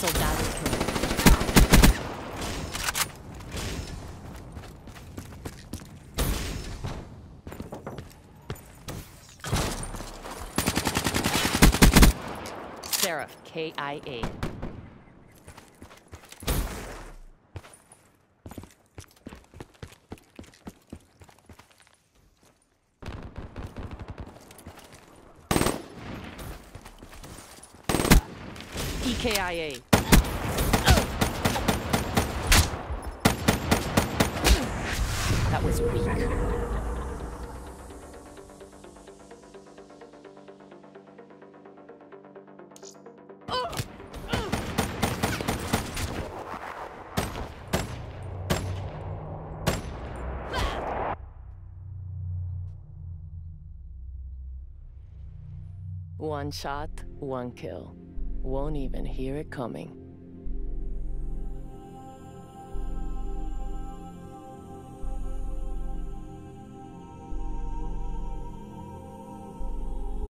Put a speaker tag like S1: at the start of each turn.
S1: Soldado killed. Seraph, KIA. EKIA. That was weak. One shot, one kill. Won't even hear it coming.